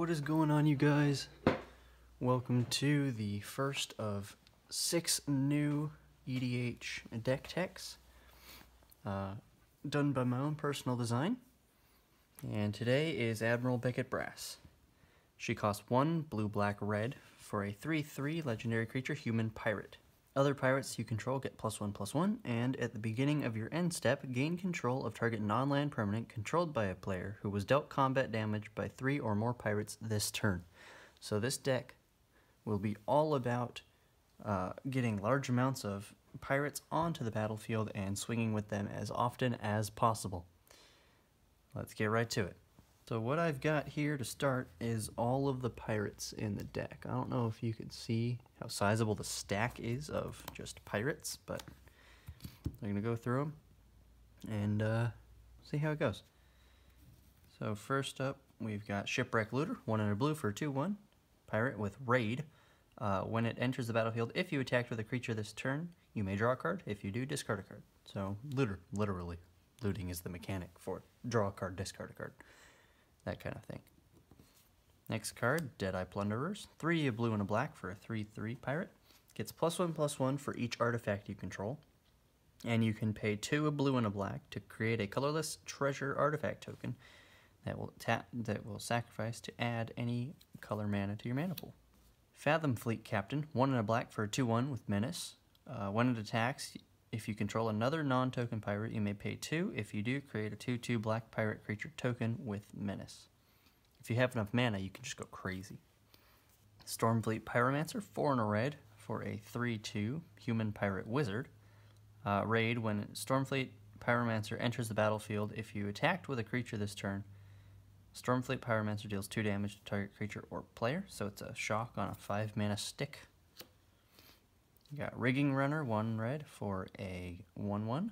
What is going on, you guys? Welcome to the first of six new EDH deck techs, uh, done by my own personal design. And today is Admiral Beckett Brass. She costs one blue, black, red for a 3 3 legendary creature human pirate. Other pirates you control get plus one plus one, and at the beginning of your end step, gain control of target non land permanent controlled by a player who was dealt combat damage by three or more pirates this turn. So this deck will be all about uh, getting large amounts of pirates onto the battlefield and swinging with them as often as possible. Let's get right to it. So what I've got here to start is all of the pirates in the deck. I don't know if you can see how sizable the stack is of just pirates, but I'm going to go through them and uh, see how it goes. So first up, we've got Shipwreck Looter, one in a blue for 2-1. Pirate with Raid. Uh, when it enters the battlefield, if you attack with a creature this turn, you may draw a card. If you do, discard a card. So, looter, literally. Looting is the mechanic for. Draw a card, discard a card that kind of thing. Next card, Deadeye Plunderers. Three a blue and a black for a 3-3 pirate. Gets plus one plus one for each artifact you control. And you can pay two a blue and a black to create a colorless treasure artifact token that will tap that will sacrifice to add any color mana to your mana pool. Fathom Fleet Captain, one and a black for a 2-1 with Menace. Uh, when it attacks, if you control another non-token pirate, you may pay 2. If you do, create a 2-2 black pirate creature token with Menace. If you have enough mana, you can just go crazy. Stormfleet Pyromancer, 4 and a red for a 3-2 human pirate wizard. Uh, raid, when Stormfleet Pyromancer enters the battlefield, if you attacked with a creature this turn, Stormfleet Pyromancer deals 2 damage to target creature or player, so it's a shock on a 5 mana stick. You got Rigging Runner, one red for a 1 1.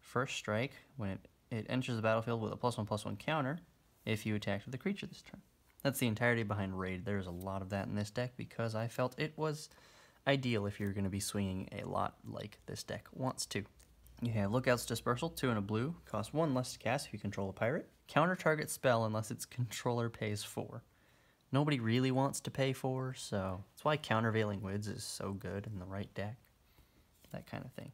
First strike, when it, it enters the battlefield with a plus one plus one counter, if you attacked with a creature this turn. That's the entirety behind Raid. There's a lot of that in this deck because I felt it was ideal if you're going to be swinging a lot like this deck wants to. You have Lookout's Dispersal, 2 and a blue, cost 1 less to cast if you control a pirate. Counter target spell unless its controller pays 4 nobody really wants to pay for, so that's why Countervailing Winds is so good in the right deck. That kind of thing.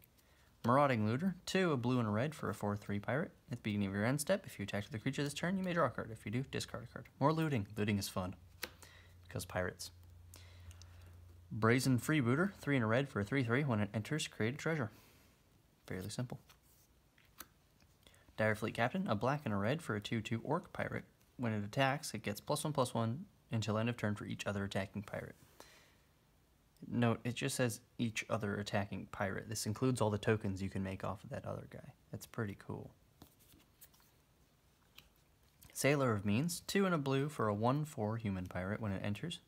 Marauding Looter, 2, a blue and a red for a 4-3 pirate. At the beginning of your end step, if you attack a creature this turn, you may draw a card. If you do, discard a card. More looting. Looting is fun. Because pirates. Brazen Freebooter, 3 and a red for a 3-3. When it enters, create a treasure. Fairly simple. Dire Fleet Captain, a black and a red for a 2-2 Orc Pirate. When it attacks, it gets plus 1 plus 1 until end of turn for each other attacking pirate. Note, it just says each other attacking pirate. This includes all the tokens you can make off of that other guy. That's pretty cool. Sailor of Means, two and a blue for a 1-4 human pirate when it enters.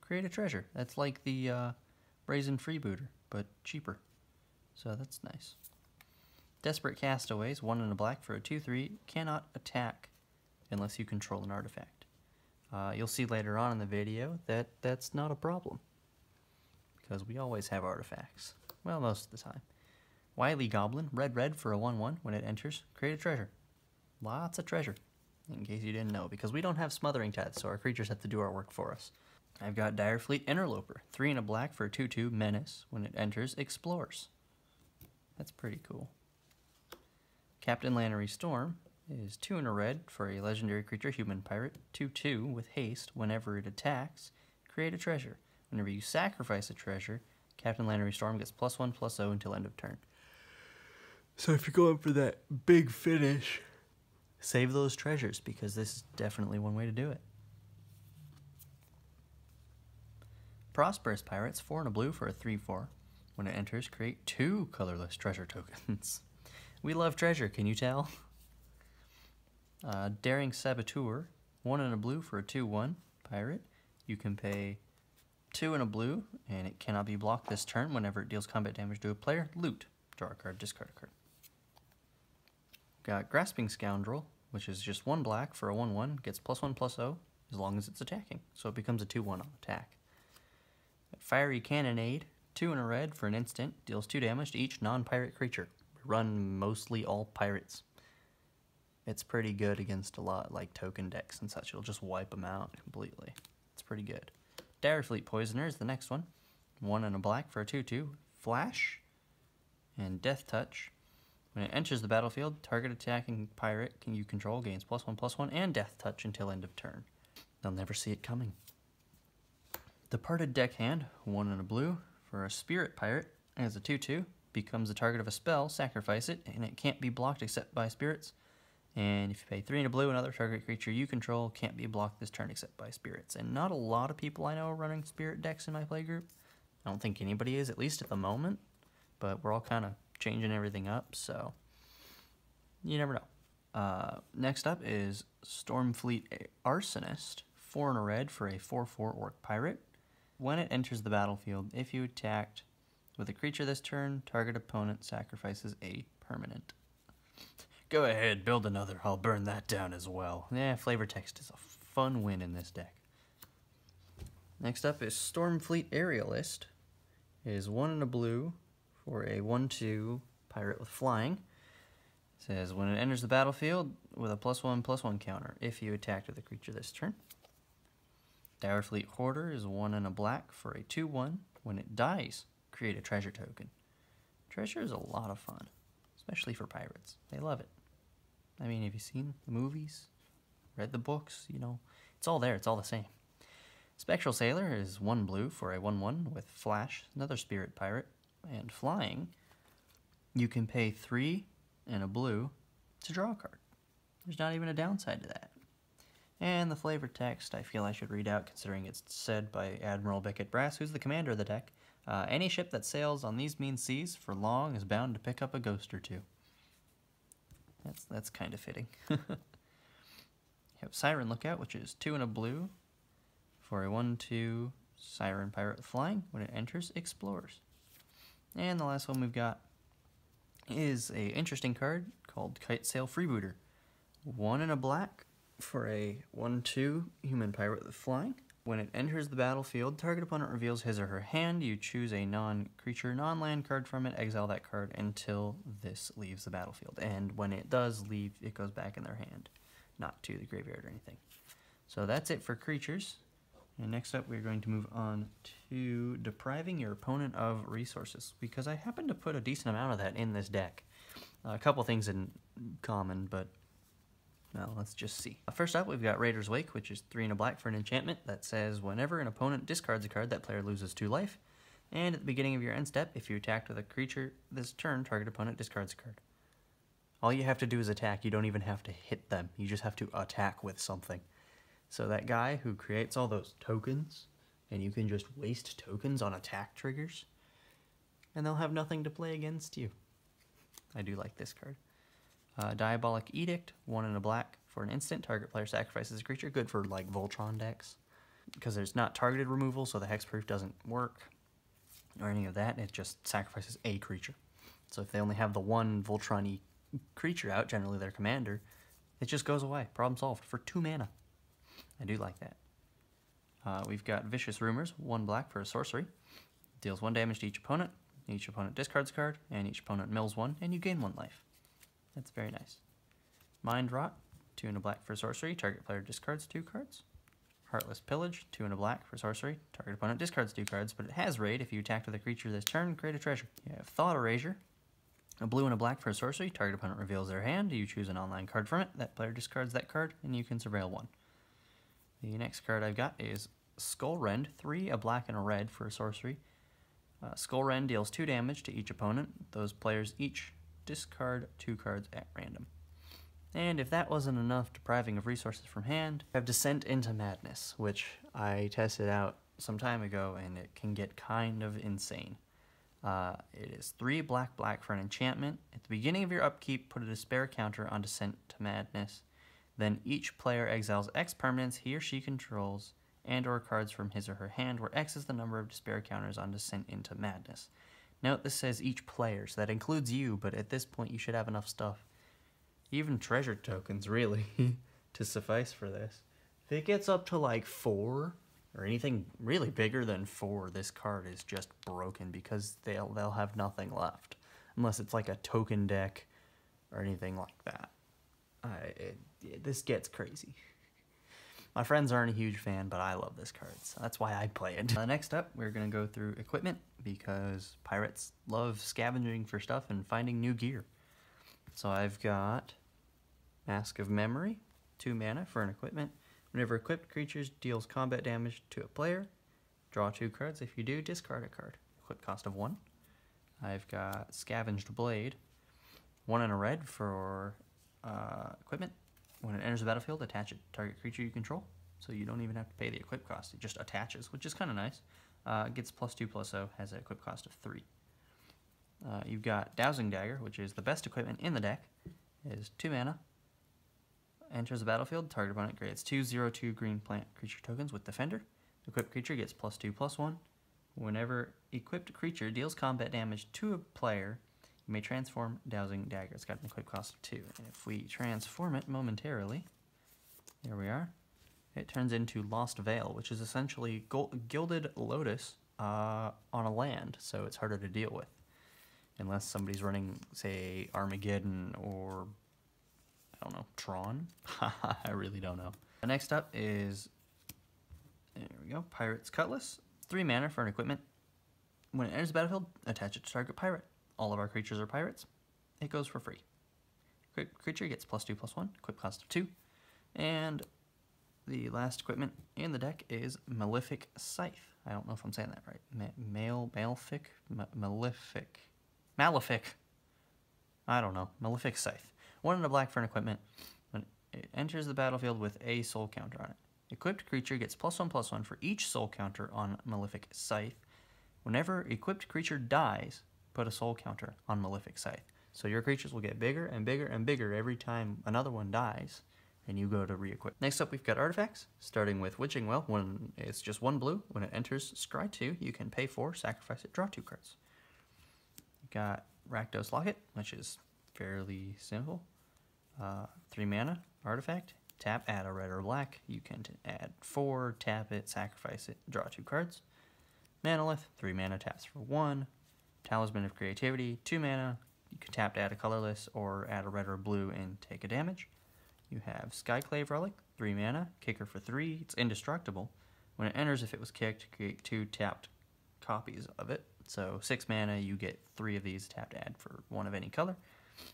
Create a treasure. That's like the uh, Brazen Freebooter, but cheaper. So that's nice. Desperate Castaways, one and a black for a 2-3, cannot attack unless you control an artifact. Uh, you'll see later on in the video that that's not a problem. Because we always have artifacts. Well, most of the time. Wily Goblin, red red for a 1-1. When it enters, create a treasure. Lots of treasure, in case you didn't know. Because we don't have Smothering Tithe, so our creatures have to do our work for us. I've got Direfleet Interloper, 3 and a black for a 2-2 Menace. When it enters, explores. That's pretty cool. Captain Lannery Storm, is 2 in a red for a legendary creature, human pirate, 2 2 with haste whenever it attacks. Create a treasure. Whenever you sacrifice a treasure, Captain Lannery Storm gets plus 1 plus 0 until end of turn. So if you're going for that big finish, save those treasures because this is definitely one way to do it. Prosperous Pirates, 4 and a blue for a 3 4. When it enters, create two colorless treasure tokens. we love treasure, can you tell? Uh, Daring Saboteur, one in a blue for a 2-1 pirate. You can pay two in a blue, and it cannot be blocked this turn whenever it deals combat damage to a player. Loot. Draw a card, discard a card. Got Grasping Scoundrel, which is just one black for a 1-1. Gets plus 1 plus 0 as long as it's attacking. So it becomes a 2-1 on attack. Fiery Cannonade, two in a red for an instant. Deals two damage to each non-pirate creature. We run mostly all pirates. It's pretty good against a lot like token decks and such. It'll just wipe them out completely. It's pretty good. Direfleet Poisoner is the next one. One and a black for a 2-2. Flash and Death Touch. When it enters the battlefield, target attacking pirate can you control gains plus one plus one and Death Touch until end of turn. They'll never see it coming. Departed Deckhand, one and a blue for a spirit pirate as a 2-2 becomes the target of a spell, sacrifice it, and it can't be blocked except by spirits. And if you pay three and a blue, another target creature you control can't be blocked this turn except by spirits. And not a lot of people I know are running spirit decks in my playgroup. I don't think anybody is, at least at the moment. But we're all kind of changing everything up, so you never know. Uh, next up is Stormfleet Arsonist, four and a red for a 4-4 orc pirate. When it enters the battlefield, if you attacked with a creature this turn, target opponent sacrifices a permanent. Go ahead, build another. I'll burn that down as well. Yeah, flavor text is a fun win in this deck. Next up is Stormfleet Aerialist. It is one in a blue for a 1-2 pirate with flying. It says when it enters the battlefield with a plus one plus one counter if you attacked with a creature this turn. Direfleet Hoarder is one in a black for a 2-1. When it dies, create a treasure token. Treasure is a lot of fun, especially for pirates. They love it. I mean, have you seen the movies? Read the books? You know, it's all there, it's all the same. Spectral Sailor is one blue for a 1 1 with Flash, another spirit pirate, and flying. You can pay three and a blue to draw a card. There's not even a downside to that. And the flavor text I feel I should read out considering it's said by Admiral Beckett Brass, who's the commander of the deck. Uh, any ship that sails on these mean seas for long is bound to pick up a ghost or two. That's that's kind of fitting. you have Siren Lookout, which is two and a blue for a one-two Siren Pirate flying. When it enters, explores. And the last one we've got is a interesting card called Kite Sail Freebooter. One in a black for a 1-2 human pirate flying. When it enters the battlefield, target opponent reveals his or her hand. You choose a non-creature, non-land card from it, exile that card until this leaves the battlefield. And when it does leave, it goes back in their hand, not to the graveyard or anything. So that's it for creatures. And next up, we're going to move on to depriving your opponent of resources, because I happen to put a decent amount of that in this deck. A couple things in common, but well, let's just see. Uh, first up, we've got Raider's Wake, which is 3 and a black for an enchantment that says whenever an opponent discards a card, that player loses 2 life. And at the beginning of your end step, if you attacked with a creature this turn, target opponent discards a card. All you have to do is attack. You don't even have to hit them. You just have to attack with something. So that guy who creates all those tokens, and you can just waste tokens on attack triggers, and they'll have nothing to play against you. I do like this card. Uh, Diabolic Edict, one in a black for an instant. Target player sacrifices a creature. Good for like Voltron decks. Because there's not targeted removal, so the hexproof doesn't work or any of that. It just sacrifices a creature. So if they only have the one Voltron creature out, generally their commander, it just goes away. Problem solved for two mana. I do like that. Uh, we've got Vicious Rumors, one black for a sorcery. Deals one damage to each opponent. Each opponent discards a card, and each opponent mills one, and you gain one life. That's very nice. Mind Rot, two and a black for sorcery. Target player discards two cards. Heartless Pillage, two and a black for sorcery. Target opponent discards two cards, but it has raid. If you attack with a creature this turn, create a treasure. You have Thought Erasure, a blue and a black for a sorcery. Target opponent reveals their hand. You choose an online card from it. That player discards that card, and you can surveil one. The next card I've got is Skull Rend, three, a black and a red for a sorcery. Uh, Skull Rend deals two damage to each opponent. Those players each discard two cards at random. And if that wasn't enough depriving of resources from hand, I have Descent into Madness, which I tested out some time ago and it can get kind of insane. Uh, it is three black black for an enchantment. At the beginning of your upkeep, put a despair counter on Descent to Madness. Then each player exiles X permanents he or she controls and or cards from his or her hand, where X is the number of despair counters on Descent into Madness. Note this says each player, so that includes you, but at this point you should have enough stuff. Even treasure tokens, really, to suffice for this. If it gets up to like four, or anything really bigger than four, this card is just broken because they'll they'll have nothing left. Unless it's like a token deck or anything like that. I, it, it, this gets crazy. My friends aren't a huge fan, but I love this card, so that's why I play it. Uh, next up, we're going to go through equipment, because pirates love scavenging for stuff and finding new gear. So I've got Mask of Memory, 2 mana for an equipment. Whenever equipped creatures deals combat damage to a player, draw 2 cards. If you do, discard a card. Equip cost of 1. I've got Scavenged Blade, 1 and a red for uh, equipment. When it enters the battlefield, attach it to target creature you control. So you don't even have to pay the equip cost. It just attaches, which is kind of nice. Uh, gets plus 2 plus 0, has an equip cost of 3. Uh, you've got Dowsing Dagger, which is the best equipment in the deck. It is 2 mana. Enters the battlefield, target opponent creates 2 0 2 green plant creature tokens with Defender. Equipped creature gets plus 2 plus 1. Whenever equipped creature deals combat damage to a player, you may transform Dowsing Dagger. It's got an equip cost of 2. And if we transform it momentarily, there we are, it turns into Lost Vale, which is essentially Gilded Lotus uh, on a land, so it's harder to deal with. Unless somebody's running, say, Armageddon or, I don't know, Tron? I really don't know. Next up is, there we go, Pirate's Cutlass. Three mana for an equipment. When it enters the battlefield, attach it to target pirate. All of our creatures are pirates. It goes for free. creature gets plus two, plus one, equip cost of two. And the last equipment in the deck is Malefic Scythe. I don't know if I'm saying that right. Ma male, malefic, Ma malefic, malefic. I don't know. Malefic Scythe. One in a black for an equipment. When it enters the battlefield with a soul counter on it. Equipped creature gets plus one plus one for each soul counter on Malefic Scythe. Whenever equipped creature dies, put a soul counter on Malefic Scythe. So your creatures will get bigger and bigger and bigger every time another one dies and you go to re-equip. Next up, we've got artifacts, starting with Witching Well. When it's just one blue, when it enters Scry 2, you can pay 4, sacrifice it, draw 2 cards. Got Rakdos Locket, which is fairly simple. Uh, 3 mana, artifact, tap, add a red or black. You can add 4, tap it, sacrifice it, draw 2 cards. Manalith, 3 mana, taps for 1. Talisman of Creativity, 2 mana. You can tap to add a colorless or add a red or blue and take a damage. You have Skyclave Relic, 3 mana, kicker for 3, it's indestructible. When it enters, if it was kicked, create 2 tapped copies of it. So 6 mana, you get 3 of these tapped to add for 1 of any color.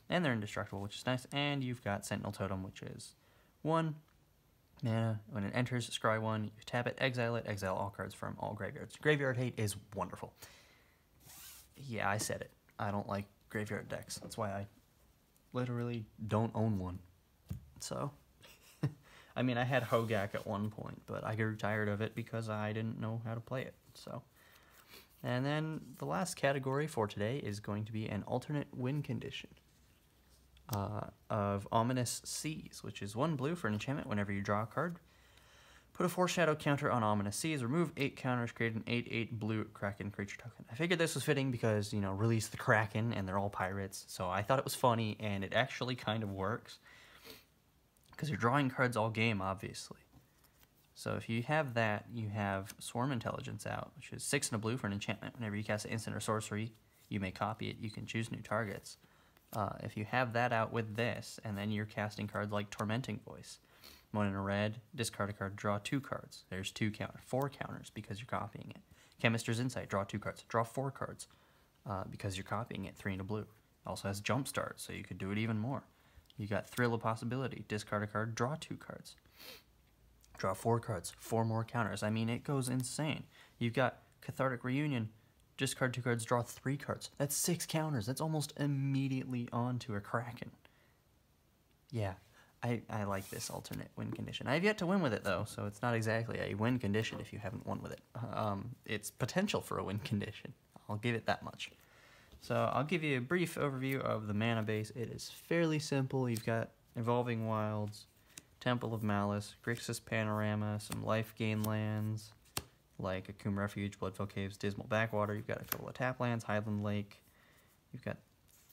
And they're indestructible, which is nice. And you've got Sentinel Totem, which is 1 mana. When it enters, scry 1, you tap it, exile it, exile all cards from all graveyards. Graveyard Hate is wonderful. Yeah, I said it. I don't like graveyard decks. That's why I literally don't own one. So, I mean, I had Hogak at one point, but I grew tired of it because I didn't know how to play it. So, and then the last category for today is going to be an alternate win condition uh, of Ominous Seas, which is one blue for an enchantment whenever you draw a card. Put a foreshadow counter on Ominous Seas, remove eight counters, create an 8 8 blue Kraken creature token. I figured this was fitting because, you know, release the Kraken and they're all pirates, so I thought it was funny and it actually kind of works because you're drawing cards all game, obviously. So if you have that, you have Swarm Intelligence out, which is 6 and a blue for an enchantment. Whenever you cast an instant or sorcery, you may copy it. You can choose new targets. Uh, if you have that out with this, and then you're casting cards like Tormenting Voice, one in a red, discard a card, draw two cards. There's two counters, four counters because you're copying it. Chemister's Insight, draw two cards, draw four cards uh, because you're copying it, three in a blue. Also has Jumpstart, so you could do it even more. You got Thrill of Possibility. Discard a card, draw two cards. Draw four cards, four more counters. I mean, it goes insane. You've got Cathartic Reunion. Discard two cards, draw three cards. That's six counters. That's almost immediately onto a Kraken. Yeah, I, I like this alternate win condition. I have yet to win with it, though, so it's not exactly a win condition if you haven't won with it. Um, it's potential for a win condition. I'll give it that much. So I'll give you a brief overview of the mana base. It is fairly simple. You've got Evolving Wilds, Temple of Malice, Grixis Panorama, some life gain lands like Akoum Refuge, Bloodfell Caves, Dismal Backwater. You've got a couple of tap lands, Highland Lake. You've got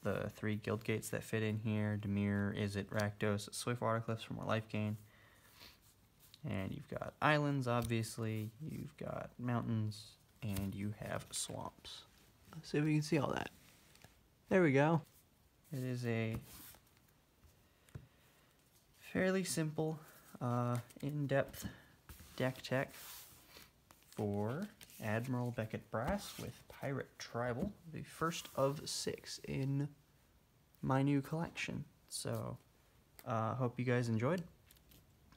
the three guild gates that fit in here. Dimir, is it Rakdos, Swiftwater Cliffs for more life gain. And you've got islands, obviously. You've got mountains, and you have swamps. Let's see if we can see all that. There we go. It is a fairly simple, uh, in-depth deck tech for Admiral Beckett Brass with Pirate Tribal, the first of six in my new collection. So, I uh, hope you guys enjoyed,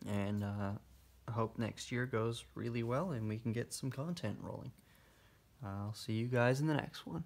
and uh, I hope next year goes really well and we can get some content rolling. I'll see you guys in the next one.